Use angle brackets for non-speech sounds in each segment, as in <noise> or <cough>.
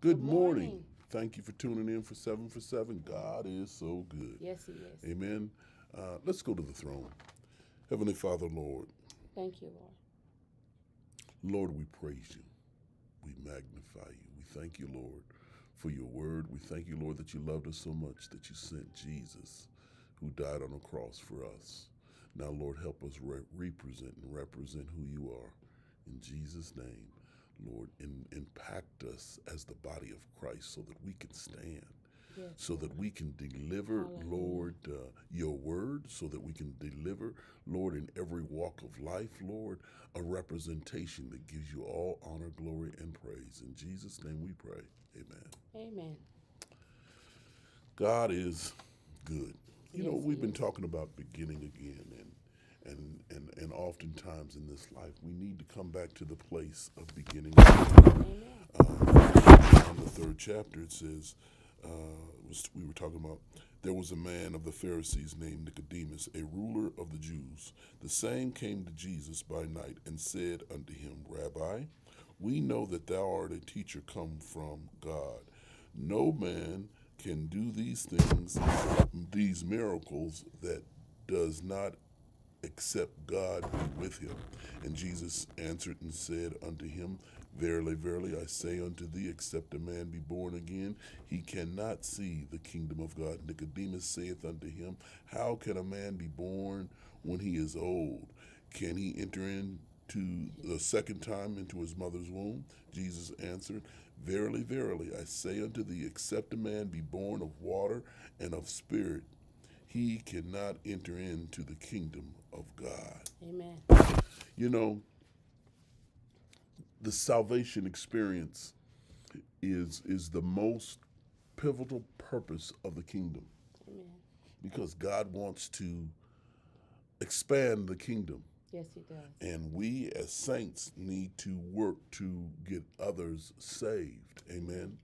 Good, morning. morning. Thank you for tuning in for 7 for 7. God is so good. Yes, He is. Amen. Uh, let's go to the throne. Heavenly Father, Lord, Thank you, Lord. Lord, we praise you. We magnify you. We thank you, Lord, for your word. We thank you, Lord, that you loved us so much that you sent Jesus, who died on a cross for us. Now, Lord, help us re- represent and represent who you are. In Jesus' name, Lord, in, impact us as the body of Christ so that we can stand. Yes, so that we can deliver, Hallelujah. Lord, uh, your word, so that we can deliver, Lord, in every walk of life, Lord, a representation that gives you all honor, glory, and praise. In Jesus' name we pray. Amen. Amen. God is good. You know, we've been talking about beginning again, and and and and oftentimes in this life, we need to come back to the place of beginning. Amen. John, the third chapter, it says, uh, we were talking about, there was a man of the Pharisees named Nicodemus, a ruler of the Jews. The same came to Jesus by night and said unto him, Rabbi, we know that thou art a teacher come from God. No man can do these things, these miracles, that does not except God be with him. And Jesus answered and said unto him, Verily, verily, I say unto thee, except a man be born again, he cannot see the kingdom of God. Nicodemus saith unto him, How can a man be born when he is old? Can he enter into the second time into his mother's womb? Jesus answered, Verily, verily, I say unto thee, except a man be born of water and of spirit, he cannot enter into the kingdom of God. Amen. You know, the salvation experience is is the most pivotal purpose of the kingdom Amen. because God wants to expand the kingdom Yes, He does. and we as saints need to work to get others saved. Amen.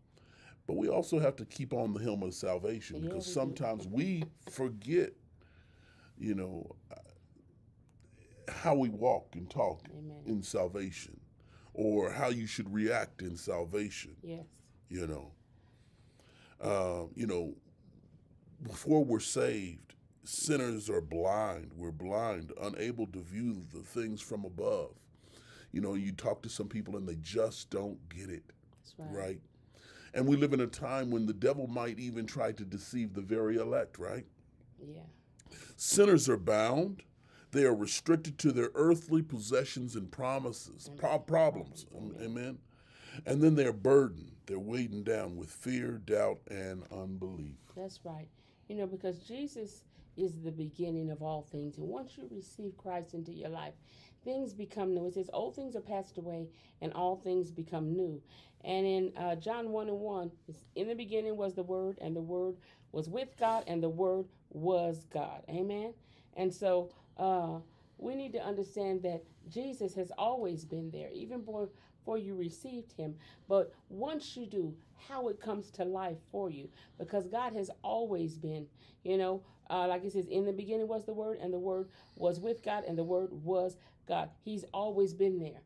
But we also have to keep on the helmet of salvation Yeah, because we sometimes we forget, you know, how we walk and talk Amen. in salvation or how you should react in salvation, Yes. you know. Uh, you know, before we're saved, sinners are blind. We're blind, unable to view the things from above. You know, you talk to some people and they just don't get it, That's right. right? And we live in a time when the devil might even try to deceive the very elect, right? Yeah. Sinners are bound. They are restricted to their earthly possessions and promises, pro- problems. Problems, Amen. And then they're burdened. They're weighted down with fear, doubt, and unbelief. That's right. You know, because Jesus is the beginning of all things. And once you receive Christ into your life, things become new. It says, Old things are passed away, and all things become new. And in uh, John 1 and 1, it's, in the beginning was the Word, and the Word was with God, and the Word was God. Amen. And so uh, we need to understand that Jesus has always been there, even before you received Him. But once you do, how it comes to life for you, because God has always been, you know, uh, like it says, in the beginning was the Word, and the Word was with God, and the Word was God. He's always been there.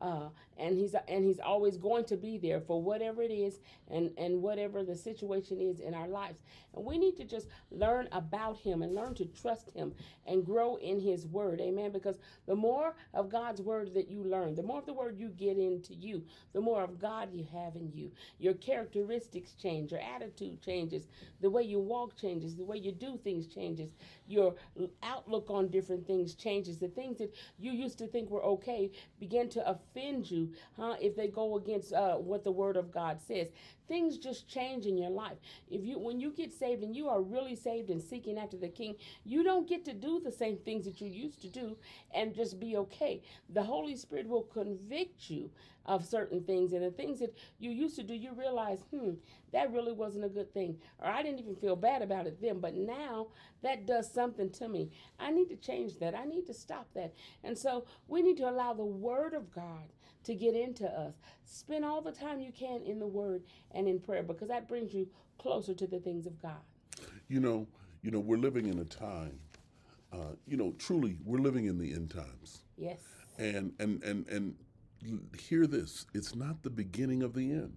Uh, and he's and he's always going to be there for whatever it is and and whatever the situation is in our lives. And we need to just learn about him and learn to trust him and grow in his word. Amen. Because the more of god's word that you learn the more of the word you get into you the more of god you have in you. Your characteristics change your attitude changes the way you walk changes the way you do things changes your outlook on different things changes. The things that you used to think were okay begin to offend you huh if they go against uh, what the word of god says. Things just change in your life. If you when you get saved and you are really saved and seeking after the king you don't get to do the same things that you used to do and just be okay. The holy spirit will convict you of certain things and the things that you used to do you realize hmm that really wasn't a good thing or i didn't even feel bad about it then but now that does something to me. I need to change that. I need to stop that. And so we need to allow the word of god to get into us spend all the time you can in the word and in prayer because that brings you closer to the things of god You know, you know, we're living in a time. Uh, you know, truly, we're living in the end times. yes And and and and hear this: it's not the beginning of the end.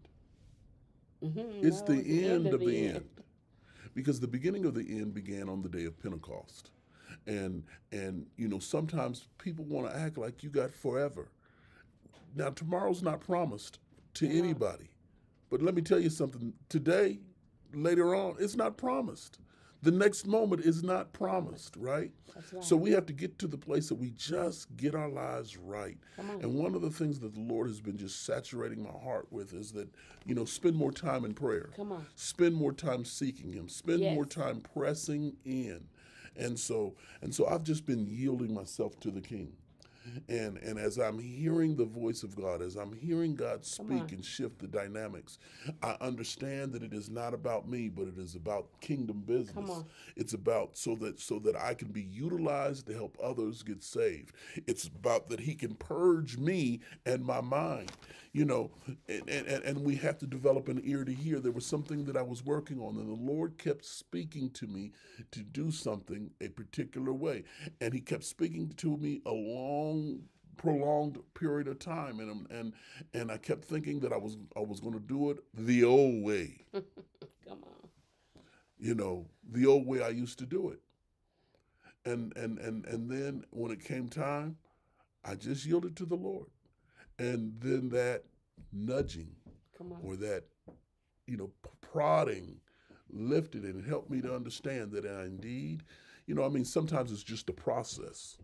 Mm-hmm. It's no, the end of the end. Because the beginning of the end began on the day of Pentecost. And and you know, sometimes people want to act like you got forever. Now tomorrow's not promised to Yeah. anybody. But let me tell you something. Today, later on, it's not promised. The next moment is not promised, right? Right. So we have to get to the place that we just get our lives right. Come on. And one of the things that the Lord has been just saturating my heart with is that, you know, spend more time in prayer. Come on. Spend more time seeking him. Spend more time pressing in. And so and so I've just been yielding myself to the king. And and as I'm hearing the voice of God, as I'm hearing God speak and shift the dynamics, I understand that it is not about me, but it is about kingdom business. It's about so that so that I can be utilized to help others get saved. It's about that he can purge me and my mind. You know, and, and, and we have to develop an ear to hear. There was something that I was working on, and the Lord kept speaking to me to do something a particular way. And he kept speaking to me a long prolonged period of time and um, and and I kept thinking that I was I was going to do it the old way <laughs> Come on. you know, the old way I used to do it. And and and and then when it came time, I just yielded to the Lord. And then that nudging or that you know prodding lifted and helped me to understand that I indeed, you know, I mean sometimes it's just a process.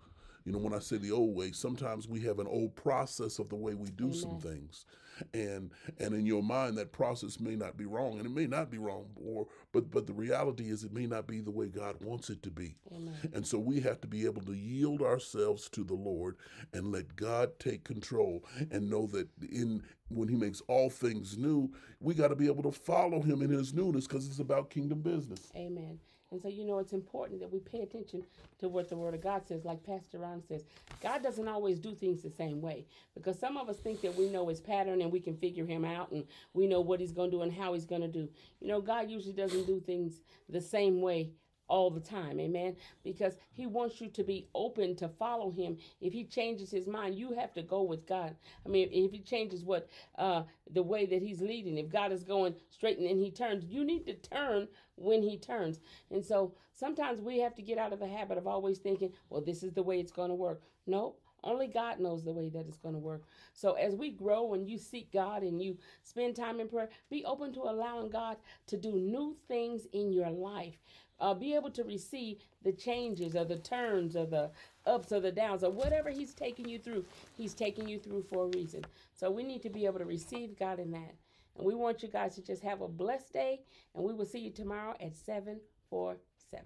You know, when I say the old way, sometimes we have an old process of the way we do some things. And and in your mind that process may not be wrong and it may not be wrong or but but the reality is it may not be the way God wants it to be. Amen. And so we have to be able to yield ourselves to the Lord and let God take control and know that in when he makes all things new, we got to be able to follow him in his newness because it's about kingdom business. Amen. And so, you know, it's important that we pay attention to what the Word of God says. Like Pastor Ron says, God doesn't always do things the same way because some of us think that we know his pattern and we can figure him out and we know what he's going to do and how he's going to do. You know, God usually doesn't do things the same way all the time. Amen. Because he wants you to be open to follow him. If he changes his mind, you have to go with God. I mean, if he changes what uh the way that he's leading, if God is going straight and then he turns, you need to turn when he turns. And so sometimes we have to get out of the habit of always thinking, well, this is the way it's going to work. No, only God knows the way that it's going to work. So as we grow and you seek God and you spend time in prayer, be open to allowing God to do new things in your life. Uh, be able to receive the changes or the turns or the ups or the downs or whatever He's taking you through. He's taking you through for a reason. So we need to be able to receive God in that. And we want you guys to just have a blessed day. And we will see you tomorrow at 7 4 7.